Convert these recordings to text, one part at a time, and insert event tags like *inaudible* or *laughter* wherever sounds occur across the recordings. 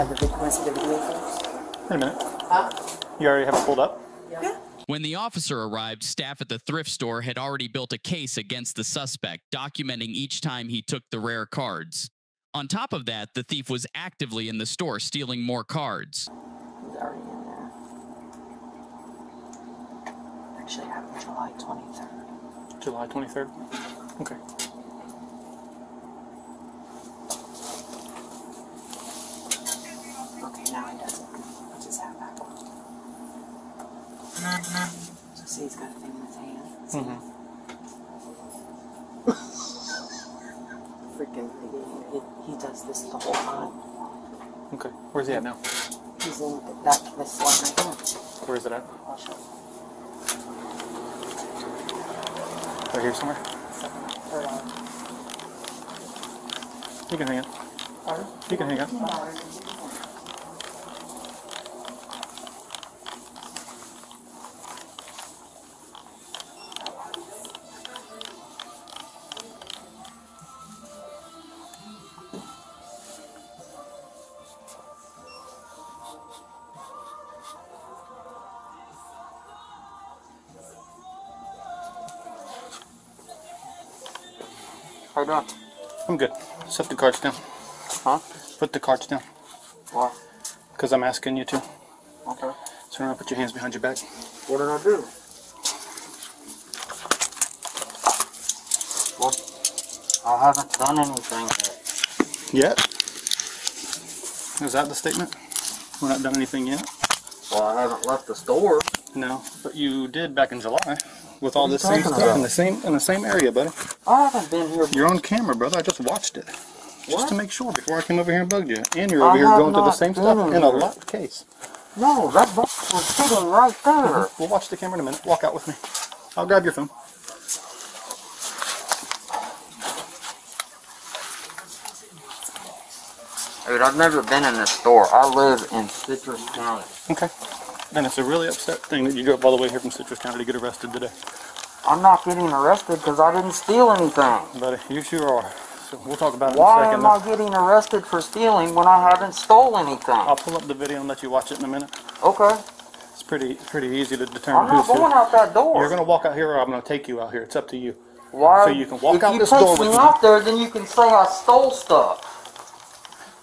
have the video. Want to see the video first? Wait a minute. Huh? You already have it pulled up? Yeah. When the officer arrived, staff at the thrift store had already built a case against the suspect, documenting each time he took the rare cards. On top of that, the thief was actively in the store stealing more cards. He's already in there. Actually, happened July 23rd. July 23rd? Okay. Okay, now he doesn't. What's his hat back on? So see, he's got a thing in his hand. Mm-hmm. *laughs* Freaking, he, he does this the whole time. Okay. Where's he at now? He's in that this one right here. Where is it at? I'll show you. Right here somewhere? Or, uh, You can hang it. You can hang it. Doing? I'm good. Set the cards down. Huh? Put the cards down. Why? Because I'm asking you to. Okay. So now put your hands behind your back. What did I do? What? I haven't done anything yet. Yet? Is that the statement? We're not done anything yet? Well, I haven't left the store. No. But you did back in July. With all this same stuff in the same in the same area, buddy. I haven't been here. You're on camera, brother. I just watched it. Just to make sure before I came over here and bugged you. And you're I over here going through the same stuff in in a locked case. No, that box was sitting right there. Mm-hmm. We'll watch the camera in a minute. Walk out with me. I'll grab your phone. Dude, I've never been in this store. I live in Citrus County. Okay. Then it's a really upset thing that you drove all the way here from Citrus County to get arrested today. I'm not getting arrested because I didn't steal anything. Buddy, you sure are. So we'll talk about it in a Why second. am I getting arrested for stealing when I haven't stole anything? I'll pull up the video and let you watch it in a minute. Okay. It's pretty pretty easy to determine I'm not who's going out that door. You're gonna walk out here or I'm gonna take you out here. It's up to you. Why? So you can walk if out you this door me with me. out there, then you can say I stole stuff.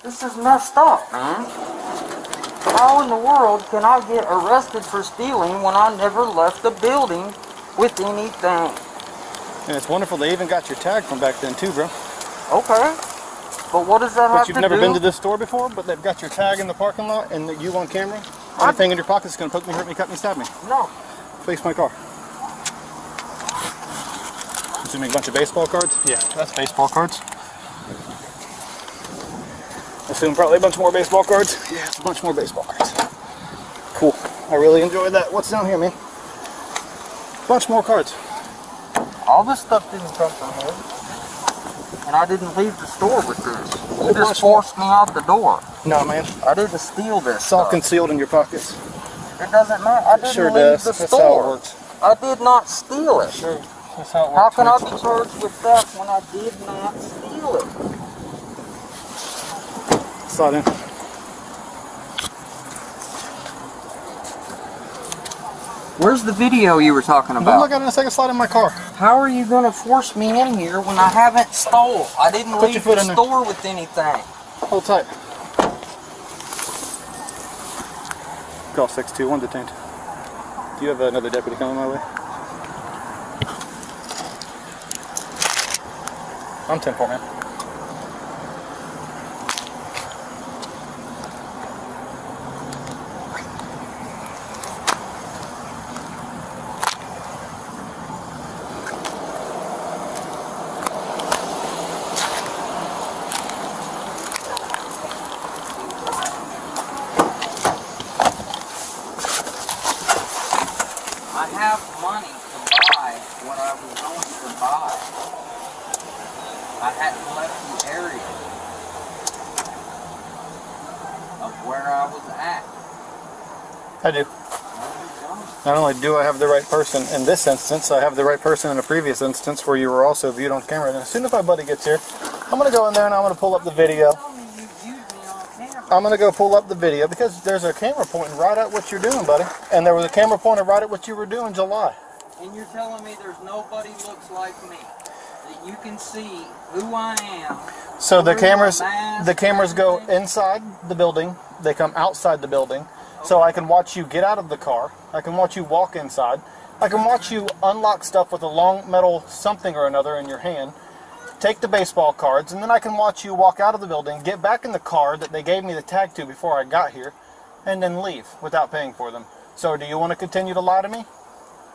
This is messed up, man. How in the world can I get arrested for stealing when I never left the building with anything? And it's wonderful they even got your tag from back then too, bro. Okay. But what does that have to do? But you've never been to this store before, but they've got your tag in the parking lot and you on camera. I- Anything in your pocket is gonna poke me, hurt me, cut me, stab me. No. Face my car. Assuming a bunch of baseball cards? Yeah, that's baseball cards. Assume probably a bunch more baseball cards? Yeah, it's a bunch more baseball cards. Cool. I really enjoyed that. What's down here, man? Bunch more cards. All this stuff didn't come from here. And I didn't leave the store with this. You just forced me out the door. No, man. I didn't steal this It's all concealed in your pockets. It doesn't matter. I didn't Sure leave does. the That's how it works. I did not steal it. Sure. That's how it works. How can I be charged with theft when I did not steal it? Slide in. Where's the video you were talking Don't about? look at it in a second. Slide in my car. How are you going to force me in here when I haven't stole? I didn't Put leave the in there. store with anything. Hold tight. Call 621 detained. Do you have another deputy coming my way? I'm 10 4, man. I have money to buy what I was going to buy. I hadn't left the area of where I was at. I do. Not only do I have the right person in this instance, I have the right person in a previous instance where you were also viewed on camera. And as soon as my buddy gets here, I'm going to go in there and I'm going to pull up the video. Tell me you viewed me on camera. I'm gonna go pull up the video because there's a camera pointing right at what you're doing, buddy. And there was a camera pointing right at what you were doing July. And you're telling me there's nobody looks like me. That you can see who I am. So the cameras, the cameras go inside the building. They come outside the building, so I can watch you get out of the car. I can watch you walk inside. I can watch you unlock stuff with a long metal something or another in your hand. Take the baseball cards, and then I can watch you walk out of the building, get back in the car that they gave me the tag to before I got here, and then leave without paying for them. So, do you want to continue to lie to me?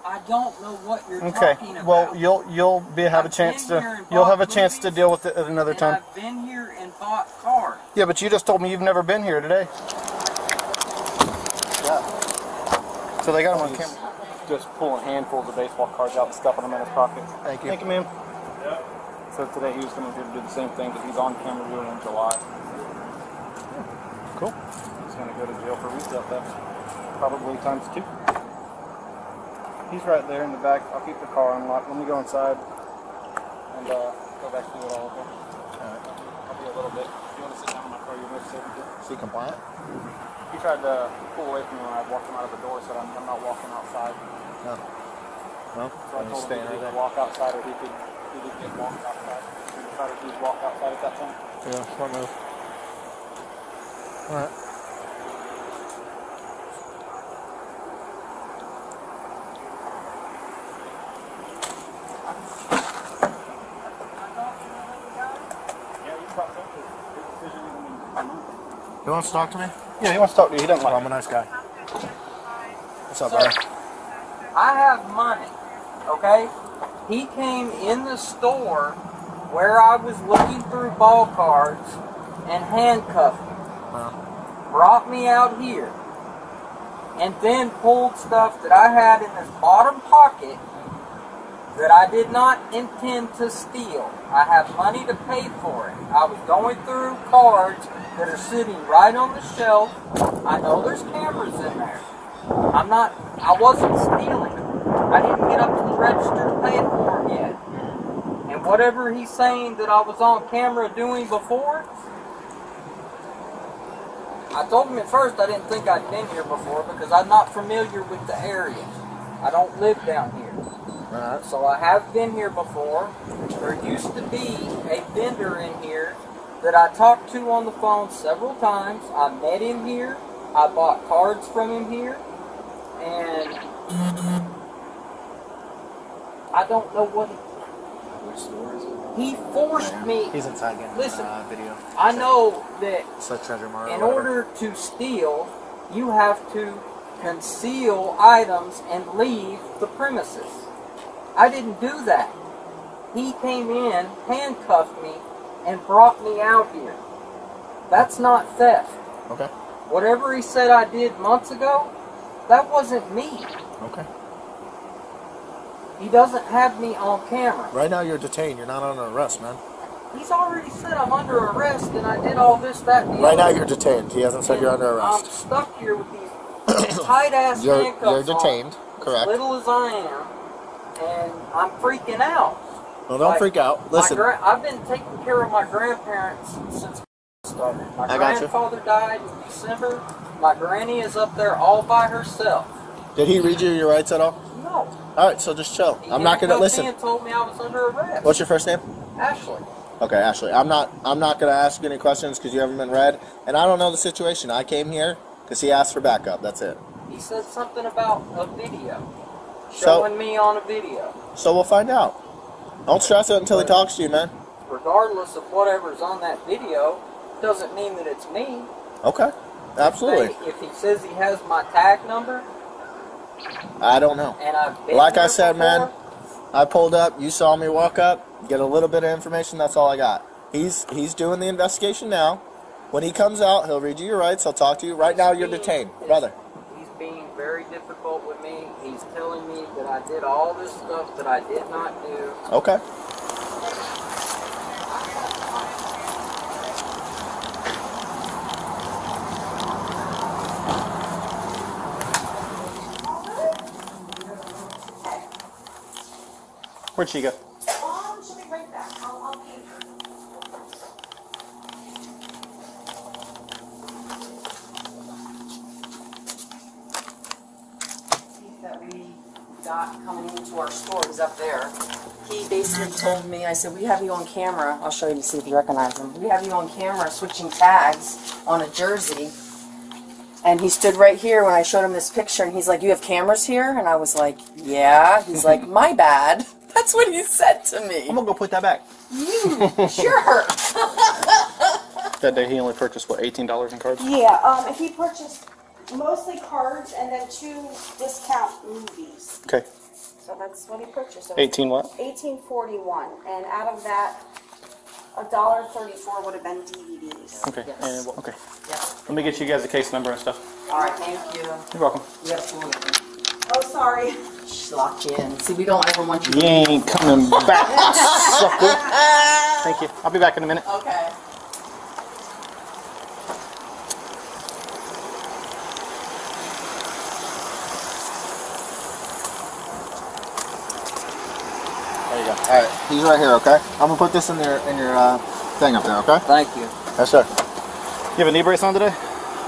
I don't know what you're Okay. talking about. Well, you'll you'll be have a I've chance to you'll have a chance to deal with it at another time. I've been here and bought cars. Yeah, but you just told me you've never been here today. Yeah. So they got him on camera. Just pulling handfuls of baseball cards out and stuffing them in his pocket. Thank you. Thank you, ma'am. So today he was coming here to do the same thing that he's on camera doing in July. Cool. He's gonna go to jail for retail theft. Probably times two. He's right there in the back. I'll keep the car unlocked. Let me go inside and uh, go back to it all. Okay? A little bit. You want to sit down in my car, you're most safe. Is he compliant? He tried to pull away from me when I walked him out of the door. Said I'm, I'm not walking outside. No. No? So I told him he right could walk outside, or he could he could get walked outside. He decided to walk outside at that time. Yeah, smart move. Alright. Yeah, you talked to him. His decision. I mean, He wants to talk to me? Yeah, he wants to talk to you. He doesn't like I'm a nice guy. What's up, Sir, buddy? I have money, okay? He came in the store where I was looking through ball cards and handcuffed me. Brought me out here. And then pulled stuff that I had in his bottom pocket that I did not intend to steal. I have money to pay for it. I was going through cards that are sitting right on the shelf. I know there's cameras in there. I'm not, I wasn't stealing. I didn't get up to the register to pay for it yet. And whatever he's saying that I was on camera doing before, I told him at first I didn't think I'd been here before because I'm not familiar with the area. I don't live down here. Alright. So I have been here before. There used to be a vendor in here that I talked to on the phone several times. I met him here. I bought cards from him here. And I don't know what Which store is it? he forced me. He's inside getting Listen. uh, video. I know that It's like Treasure Mart. or in order to steal, you have to conceal items and leave the premises. I didn't do that. He came in, handcuffed me, and brought me out here. That's not theft. Okay. Whatever he said I did months ago, that wasn't me. Okay. He doesn't have me on camera. Right now you're detained. You're not under arrest, man. He's already said I'm under arrest and I did all this, that, and the Right now you're detained. He hasn't said you're under arrest. I'm stuck here with these *coughs* tight ass You're handcuffs you're on. detained. As Correct. little as I am, and I'm freaking out. Well, don't like, freak out. Listen. I've been taking care of my grandparents since started. My I got you. grandfather died in December. My granny is up there all by herself. Did he read you your rights at all? No. All right. So just chill. He I'm not gonna listen. And told me I was under arrest. What's your first name? Ashley? Okay, Ashley. I'm not. I'm not gonna ask you any questions because you haven't been read, and I don't know the situation. I came here because he asked for backup. That's it. He said something about a video, So- showing me on a video. So we'll find out. Don't stress it until he talks to you, man. Regardless of whatever's on that video, doesn't mean that it's me. Okay. Absolutely. Hey, if he says he has my tag number I don't know. and I've been Like I said, man, I pulled up. You saw me walk up, get a little bit of information. That's all I got. He's he's doing the investigation now. When he comes out, he'll read you your rights. He'll talk to you. Right now, you're detained, brother. He's being very difficult with me. He's telling me that I did all this stuff that I did not do. Okay. Where'd she go? Um, she'll be right back. I'll, I'll pay her. got coming into our store, he's up there. He basically told me, I said, we have you on camera. I'll show you to see if you recognize him. We have you on camera switching tags on a jersey. And he stood right here when I showed him this picture, and he's like, "You have cameras here?" And I was like, "Yeah." He's like, "My bad." *laughs* That's what he said to me. I'm gonna go put that back. *laughs* Sure. That day he only purchased what, eighteen dollars in cards? Yeah, um, he purchased mostly cards and then two discount movies. Okay. So that's what he purchased. So Eighteen what? Eighteen forty-one, and out of that, a dollar thirty-four would have been DVDs. Okay. Yes. And, well, okay. Yep. Let me get you guys the case number and stuff. All right. Thank you. You're welcome. You have Oh, sorry. Just lock you in. See, we don't ever want you. You ain't coming back, *laughs* sucker. Thank you. I'll be back in a minute. Okay. All right, he's right here. Okay, I'm gonna put this in your in your uh, thing up there. Okay. Thank you. Yes, sir. You have a knee brace on today?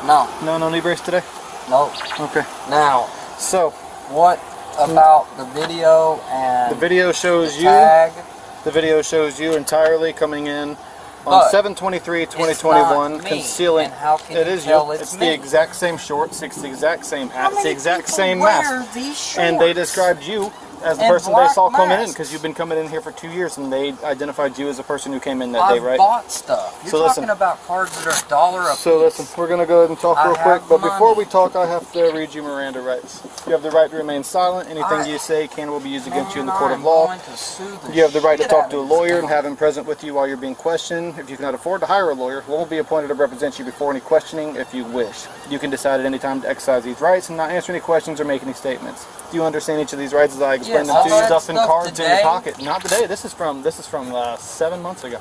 No, No, no knee brace today. no. Okay. Now, So what about the video and the video shows the you. The video shows you entirely coming in on But 723 not 2021 concealing and how can it you is you it's it's the exact same shorts it's the exact same hat it's the exact same mask these and they described you as the person they saw coming in because you've been coming in here for two years and they identified you as the person who came in that I've day right bought stuff. You're So talking listen. about cards that are a dollar a so piece. listen we're gonna go ahead and talk I real quick but before we talk I have to read you Miranda rights you have the right to remain silent anything I- you say can will be used against you in the court of law going to You have the right to talk to a lawyer and have him present with you while you're being questioned. If you cannot afford to hire a lawyer, will be appointed to represent you before any questioning if you wish. You can decide at any time to exercise these rights and not answer any questions or make any statements. Do you understand each of these rights as I explained Yes, them to you? that Stuff in cards in your pocket. Not today. This is from this is from uh, seven months ago.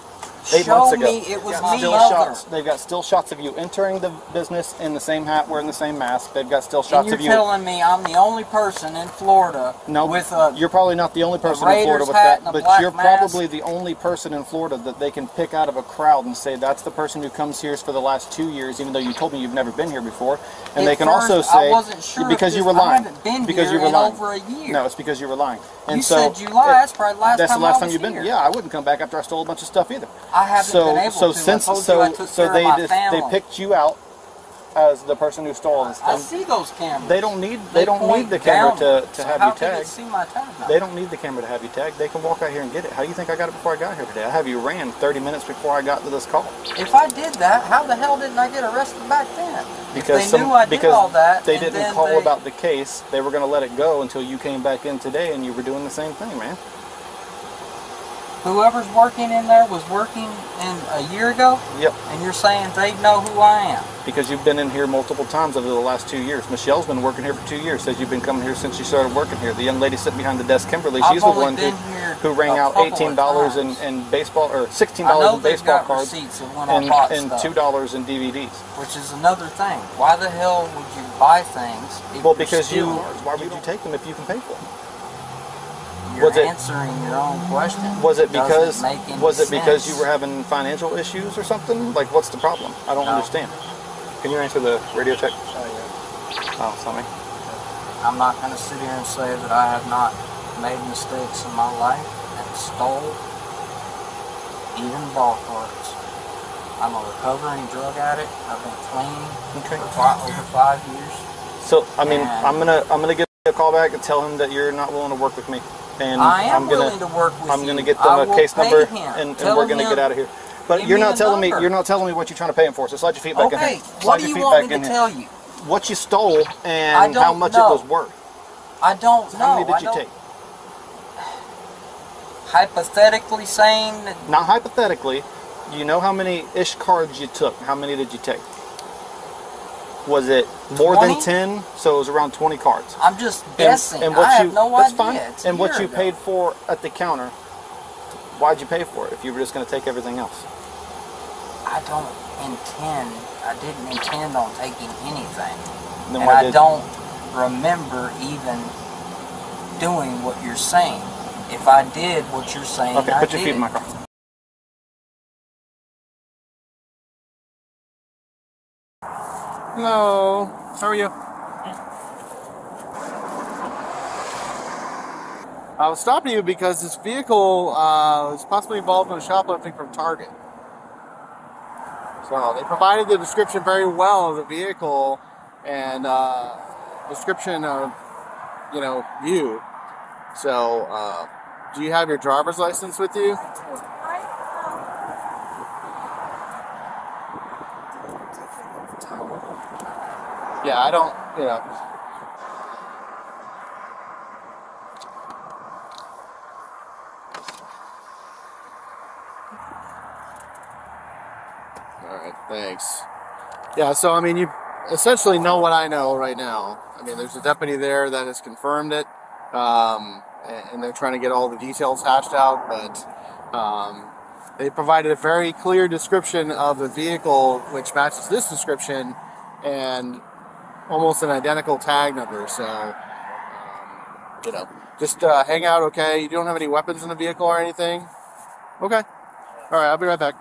Eight Show months ago. me it was me, still shots. They've got still shots of you entering the business in the same hat, wearing the same mask. They've got still shots you. You're of you. telling me I'm the only person in Florida No, with a you're probably not the only person in Florida with that, but you're mask. probably the only person in Florida that they can pick out of a crowd and say that's the person who comes here for the last two years, even though you told me you've never been here before. And At they can first, also say I wasn't sure because you were I lying. haven't been because here you were in lying. over a year. No, it's because you were lying. And You so said July. That's probably last that's time the last time you've been. here. Yeah, I wouldn't come back after I stole a bunch of stuff either. I haven't so been able so to. since so took so care they just they picked you out as the person who stole this. I And see those cameras. they don't need they, don't need the camera to, to So have you tagged. see my tag number? They don't need the camera to have you tagged. They can walk out here and get it. How do you think I got it before I got here today? I have you ran 30 minutes before I got to this call. If I did that, how the hell didn't I get arrested back then? Because they some, knew I did because all that, they didn't call they- about the case. They were going to let it go until you came back in today and you were doing the same thing, man. Whoever's working in there was working in a year ago, Yep. and you're saying they know who I am. Because you've been in here multiple times over the last two years. Michelle's been working here for two years. Says you've been coming here since you started working here. The young lady sitting behind the desk, Kimberly, she's the one who, who rang out eighteen dollars in, in baseball or sixteen I dollars know in baseball cards receipts of when and, and stuff, two dollars in DVDs. which is another thing. Why the hell would you buy things? If Well, you're because you. Why would you take them if you can pay for them? You're was it- answering your own question. Was it because was it because you were having financial issues or something? Like, what's the problem? I don't No. understand. Can you answer the radio check? Oh, it's not me. I'm not going to sit here and say that I have not made mistakes in my life and stole even ball cards. I'm a recovering drug addict. I've been clean Okay. for five, over five years. So, I mean, And- I'm gonna I'm gonna give a call back and tell him that you're not willing to work with me, and I am am gonna willing to work with I'm you. gonna get I them a case number, him. and, and we're gonna get out of here. But you're not telling me you're not telling me what you're trying to pay him for. So slide your feet back in here. Slide what do you want me to tell you? What you stole and how much know. it was worth. I don't know. How many I did you don't- take? Hypothetically saying Not hypothetically. You know how many ish cards you took. How many did you take? Was it more 20? than ten? So it was around twenty cards. I'm just And- guessing. And, what I you have no that's idea. fine. And what you ago. paid for at the counter. Why'd you pay for it if you were just going to take everything else? I don't intend. I didn't intend on taking anything. Then and I don't remember even doing what you're saying. If I did what you're saying, Okay, I put your did feet in my car. Hello. How are you? I was stopping you because this vehicle uh, is possibly involved in a shoplifting from Target. So they provided the description very well of the vehicle and uh, description of, you know, you. So, uh, do you have your driver's license with you? Yeah, I don't, you know. All right, thanks. Yeah, so I mean, you essentially know what I know right now. I mean, there's a deputy there that has confirmed it, um, and, they're trying to get all the details hashed out, but um, they provided a very clear description of the vehicle, which matches this description, and almost an identical tag number. So, um, you know, just uh, hang out, okay? You don't have any weapons in the vehicle or anything? Okay. All right, I'll be right back.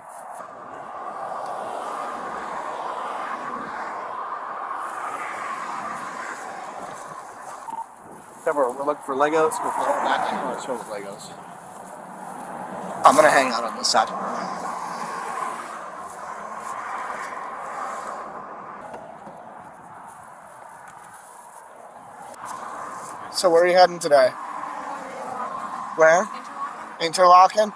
Remember, we're looking for Legos. We're going back. I want to show the Legos. I'm gonna hang out on this side. So where are you heading today? Where? Interlachen.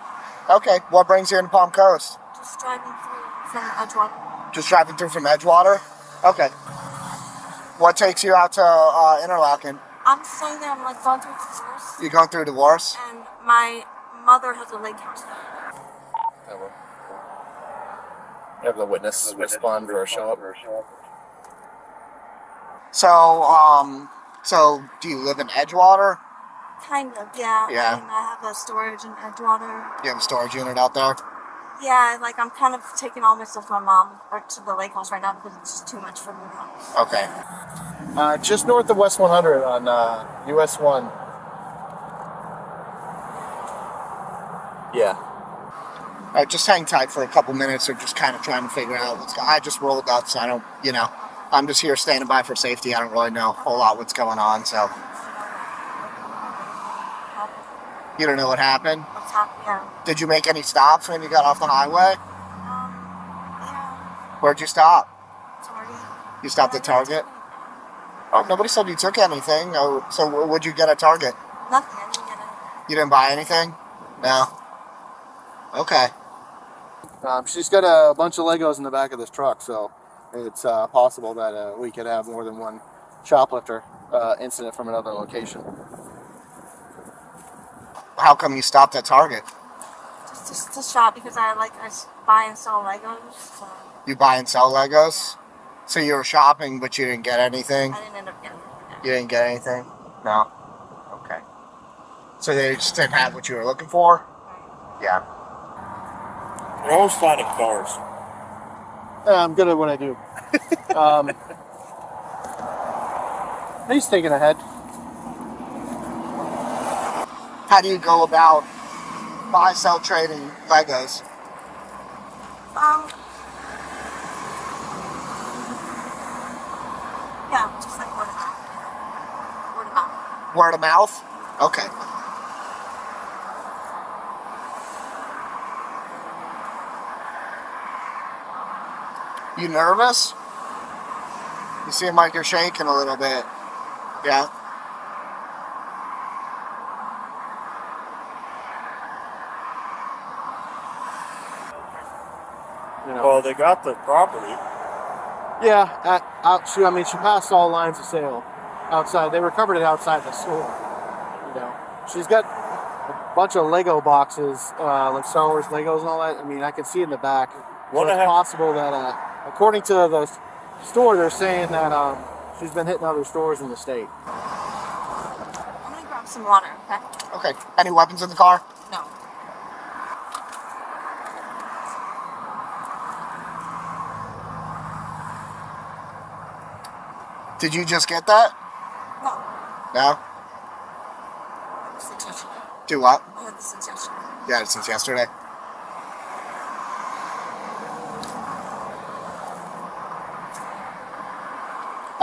Okay. What brings you into Palm Coast? Just driving through from Edgewater. Just driving through from Edgewater. Okay. What takes you out to uh, Interlachen? I'm staying there. I'm like going through divorce, You're going through divorce? and my mother has a lake house there. Have the witness respond or show up. So, um, so do you live in Edgewater? Kind of, yeah. Yeah. And I have a storage in Edgewater. You have a storage unit out there? Yeah, like I'm kind of taking all my stuff to my mom or to the lake house right now because it's just too much for me. Okay. Uh, just north of West 100 on uh, US 1. Yeah. Uh, just hang tight for a couple minutes or just kind of trying to figure out what's going I just rolled up, so I don't, you know, I'm just here standing by for safety. I don't really know a whole lot what's going on, so you don't know what happened. What's happening? Yeah. Did you make any stops when you got off the highway? Um, yeah. Where'd you stop? Sorry. You stopped at Target? Oh, nobody said you took anything. Oh, so what'd you get at Target? Nothing. I didn't get it. You didn't buy anything? No. Okay. Um, she's got a bunch of Legos in the back of this truck, so it's uh, possible that uh, we could have more than one shoplifter uh, incident from another location. How come you stopped at Target? Just, just to shop because I like I s- buy and sell Legos. So You buy and sell Legos? So you were shopping, but you didn't get anything? I didn't end up getting it. You didn't get anything? No. Okay. So they just didn't have what you were looking for? Yeah. We're always finding cars. I'm good at what I do. Um, he's thinking ahead. How do you go about buy, sell, trading Legos? Um. Yeah, just like word of mouth. Word of mouth. Word of mouth? Okay. You nervous? You seem like you're shaking a little bit. Yeah. You know. Well, they got the property. Yeah, at, out, she, I mean, she passed all lines of sale outside. They recovered it outside the store. You know, she's got a bunch of Lego boxes, uh, like Star Wars Legos and all that. I mean, I can see in the back. So it's possible that, uh, according to the store, they're saying that um, she's been hitting other stores in the state. I'm gonna grab some water. Okay. Okay. Any weapons in the car? No. Did you just get that? No. No? I had this since yesterday. Do what? I had this since yesterday. You had it since yesterday.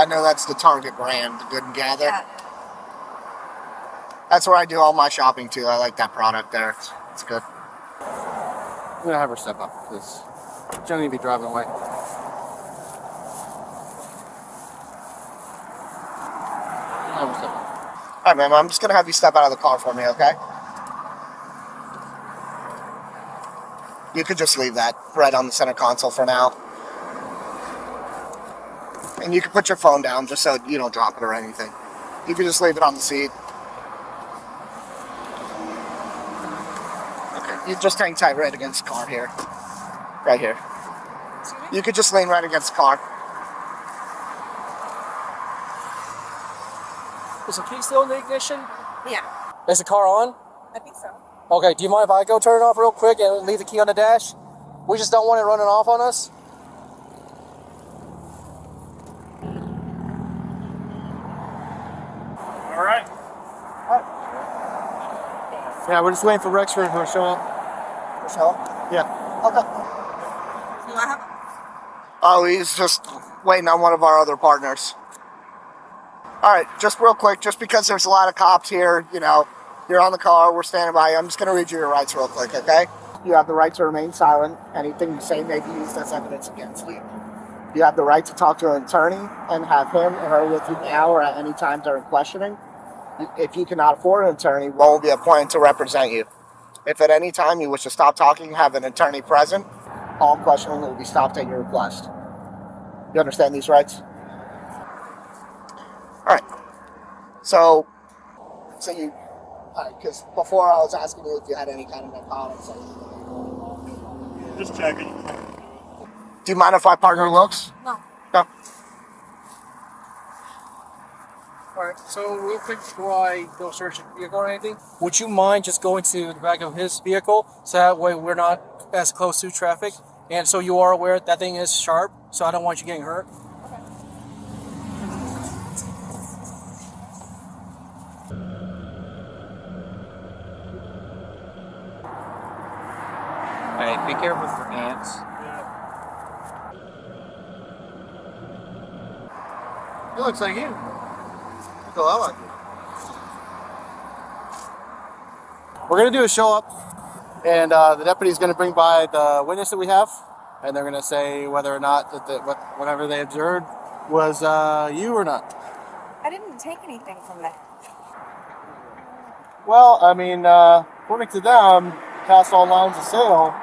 I know that's the Target brand, Good and Gather. Yeah. That's where I do all my shopping too. I like that product there. It's, it's good. I'm gonna have her step up because she's gonna be driving away. Have her step up. All right, ma'am. I'm just gonna have you step out of the car for me, okay? You could just leave that right on the center console for now. And you can put your phone down just so you don't drop it or anything. You can just leave it on the seat. Okay. You just hang tight right against the car here. Right here. You could just lean right against the car. Is the key still in the ignition? Yeah, Is the car on? I think so. Okay, do you mind if I go turn it off real quick and leave the key on the dash? We just don't want it running off on us. All right. Yeah, we're just waiting for Rexford to show up. Michelle? Yeah. Okay. Do I have? Oh, he's just waiting on one of our other partners. All right, just real quick, just because there's a lot of cops here, you know, you're on the car, we're standing by. I'm just going to read you your rights real quick, okay? You have the right to remain silent. Anything you say may be used as evidence against you. You have the right to talk to an attorney and have him or her with you now or at any time during questioning. If you cannot afford an attorney, one will be appointed to represent you. If at any time you wish to stop talking, have an attorney present, all questioning will be stopped at your request. You understand these rights? All right. So, so you, because before I was asking you if you had any kind of narcotics. or- Just checking. Do you mind if I partner looks? No. No. Alright, so real quick before I go search a vehicle or anything, would you mind just going to the back of his vehicle so that way we're not as close to traffic? And so you are aware that thing is sharp, so I don't want you getting hurt. Hey, be careful for ants. It looks like you. Look a lot like you. We're gonna do a show up, and uh, the is gonna bring by the witness that we have, and they're gonna say whether or not that the, whatever they observed was uh, you or not. I didn't take anything from that. Well, I mean, uh, according to them, past all lines of sale,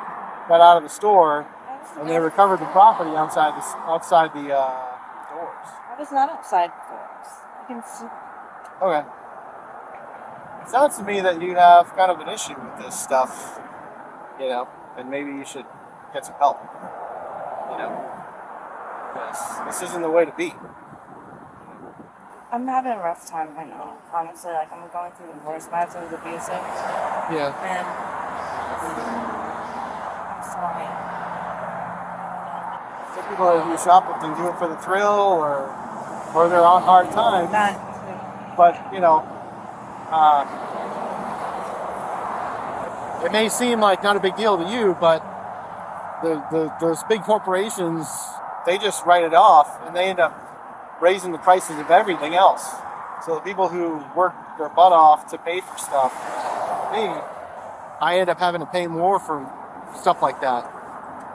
got out of the store, and they recovered the property outside the outside the uh, doors. I was not outside the doors. Can see. Okay. It sounds to me that you have kind of an issue with this stuff, you know, and maybe you should get some help, you know, because this isn't the way to be. I'm having a rough time right now. Honestly, like I'm going through divorce. My husband's abusive, Yeah. and I'm sorry. Some people who shop with them do it for the thrill or or they're on hard times. But you know, uh, it may seem like not a big deal to you, but the, the those big corporations they just write it off and they end up raising the prices of everything else. So the people who work their butt off to pay for stuff, me, I end up having to pay more for stuff like that.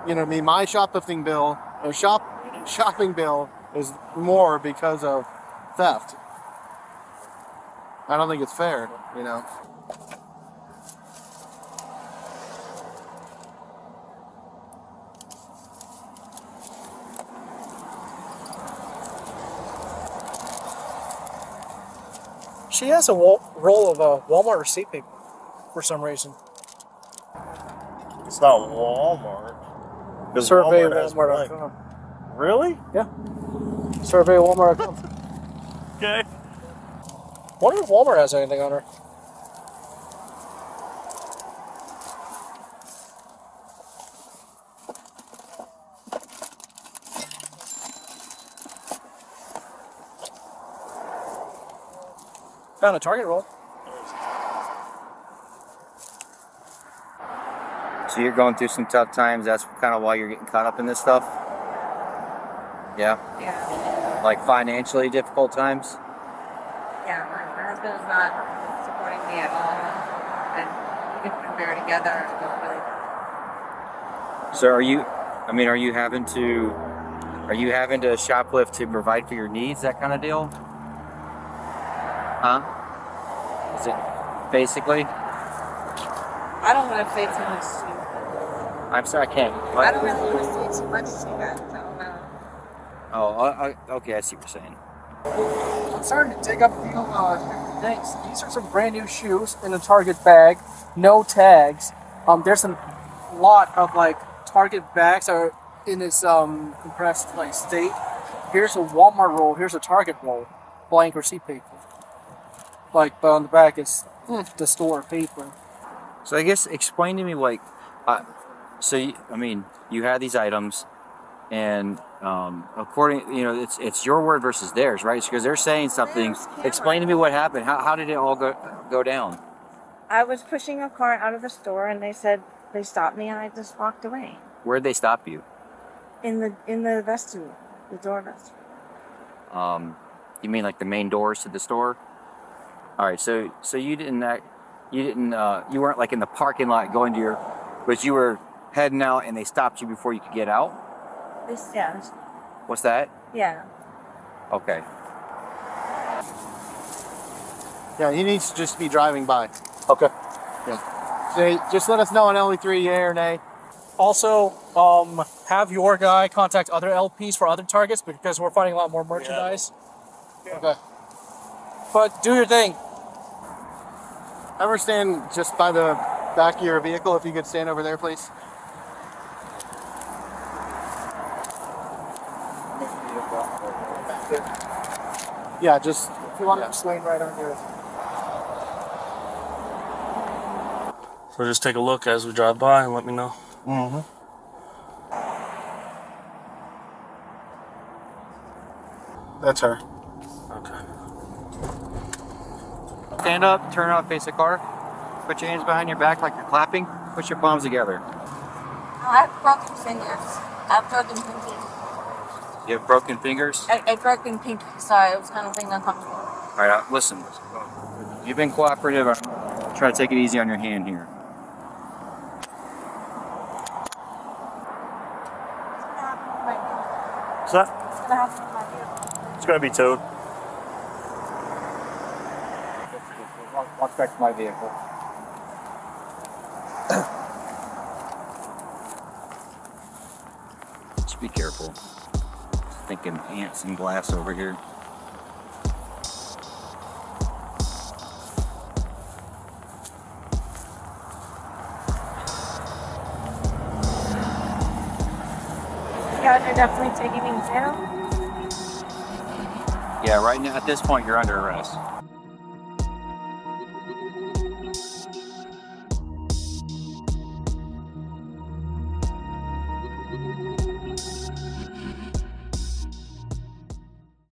You know I mean? My shoplifting bill or shop shopping bill is more because of theft. I don't think it's fair, you know. She has a wa- roll of uh, Walmart receipt paper for some reason. It's not Walmart. Survey Walmart has blank. Walmart.com. Really? Survey Walmart.com. *laughs* Okay. Wonder if Walmart has anything on her. Found a Target roll. So you're going through some tough times. That's kind of why you're getting caught up in this stuff. Yeah, Yeah, like financially difficult times. yeah. My, my husband is not supporting me at all. And even we were together, it was really So are you? I mean, are you having to? Are you having to shoplift to provide for your needs? That kind of deal? Huh? Is it basically? I don't want to say too much. I'm sorry, I can't. I What? don't really want to say too much to you guys. I don't know. Oh, I, I, okay. I see what you're saying. I'm starting to dig up the uh, things. These are some brand new shoes in a Target bag, no tags. Um, there's a lot of like Target bags are in this um compressed like state. Here's a Walmart roll. Here's a Target roll, blank receipt paper. Like, but on the back is mm, the store paper. So I guess explain to me like, uh, so you, I mean, you had these items, and um, according, you know, it's it's your word versus theirs, right? Because they're saying something. Explain to me what happened. How, how did it all go go down? I was pushing a car out of the store, and they said they stopped me, and I just walked away Where'd they stop you? in the in the vestibule, the door vestibule. Um, you mean like the main doors to the store? All right. So so you didn't act, you didn't uh, you weren't like in the parking lot going to your, but you were heading out and they stopped you before you could get out. This, yeah, What's that? yeah. Okay. Yeah, he needs to just be driving by. Okay. Yeah. So just let us know on LE3, yay or nay. Also, um, have your guy contact other LPs for other targets because we're finding a lot more merchandise. Okay. But do your thing. Ever stand just by the back of your vehicle? If you could stand over there, please. Yeah, just If you want to swing right on your. So just take a look as we drive by and let me know. Mm-hmm. That's her. Okay. Stand up, turn around, face the car. Put your hands behind your back like you're clapping. Put your palms together. I have broken fingers. I have broken pinky. You have broken fingers. I, I broken pinky. Sorry, it was kind of being uncomfortable. All right, uh, listen. You've been cooperative. I'm trying to take it easy on your hand here. What's that? What's gonna happen to my vehicle? It's gonna be towed. Walk back to my vehicle. Just be careful. Thinking ants and glass over here. Guys are definitely taking me down. Yeah, right now at this point you're under arrest.